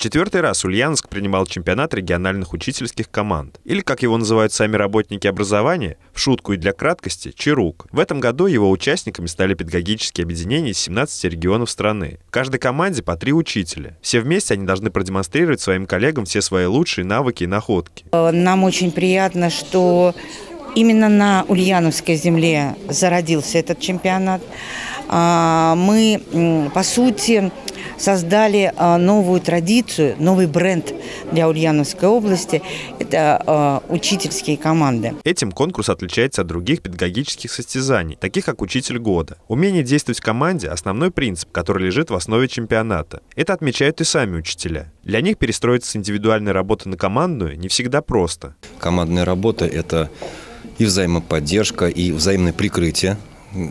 четвертый раз Ульяновск принимал чемпионат региональных учительских команд, или, как его называют сами работники образования, в шутку и для краткости, ЧИРУК. В этом году его участниками стали педагогические объединения из 17 регионов страны. В каждой команде по три учителя. Все вместе они должны продемонстрировать своим коллегам все свои лучшие навыки и находки. Нам очень приятно, что именно на Ульяновской земле зародился этот чемпионат. А, мы, по сути, создали а, новую традицию, новый бренд для Ульяновской области. Это а, учительские команды. Этим конкурс отличается от других педагогических состязаний, таких как «Учитель года». Умение действовать в команде – основной принцип, который лежит в основе чемпионата. Это отмечают и сами учителя. Для них перестроиться с индивидуальной работы на командную не всегда просто. Командная работа – это и взаимоподдержка, и взаимное прикрытие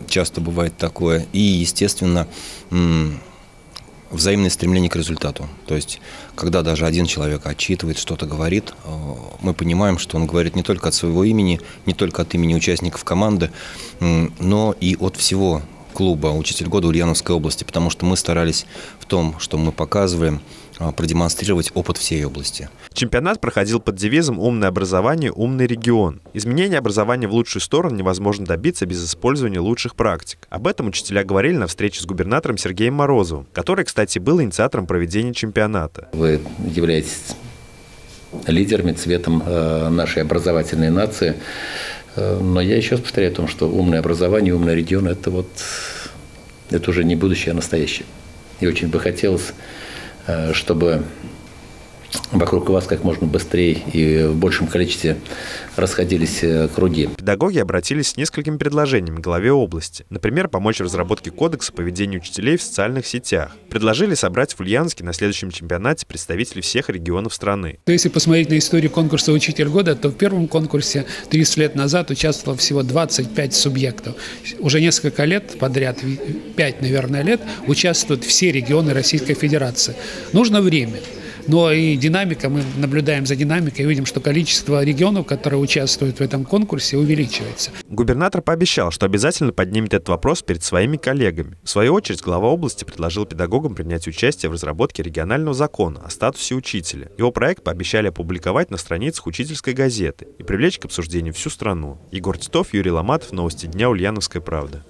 часто бывает такое. И, естественно, взаимное стремление к результату. То есть, когда даже один человек отчитывает, что-то говорит, э, мы понимаем, что он говорит не только от своего имени, не только от имени участников команды, но и от всего клуба «Учитель года» Ульяновской области, потому что мы старались в том, что мы показываем, а, продемонстрировать опыт всей области. Чемпионат проходил под девизом «Умное образование. Умный регион». Изменение образования в лучшую сторону невозможно добиться без использования лучших практик. Об этом учителя говорили на встрече с губернатором Сергеем Морозовым, который, кстати, был инициатором проведения чемпионата. Вы являетесь лидерами, цветом э, нашей образовательной нации. Э, но я еще раз повторяю о том, что умное образование, умный регион – это вот это уже не будущее, а настоящее. И очень бы хотелось, э, чтобы вокруг вас как можно быстрее и в большем количестве расходились э, круги. Педагоги обратились с несколькими предложениями к главе области. Например, помочь в разработке кодекса поведения учителей в социальных сетях. Предложили собрать в Ульяновске на следующем чемпионате представителей всех регионов страны. Если посмотреть на историю конкурса «Учитель года», то в первом конкурсе 30 лет назад участвовало всего 25 субъектов. Уже несколько лет подряд, 5, наверное, лет, участвуют все регионы Российской Федерации. Нужно время. Но и динамика, мы наблюдаем за динамикой и видим, что количество регионов, которые участвуют в этом конкурсе, увеличивается. Губернатор пообещал, что обязательно поднимет этот вопрос перед своими коллегами. В свою очередь, глава области предложил педагогам принять участие в разработке регионального закона о статусе учителя. Его проект пообещали опубликовать на страницах учительской газеты и привлечь к обсуждению всю страну. Егор Титов, Юрий Ломатов, Новости дня, Ульяновская правда.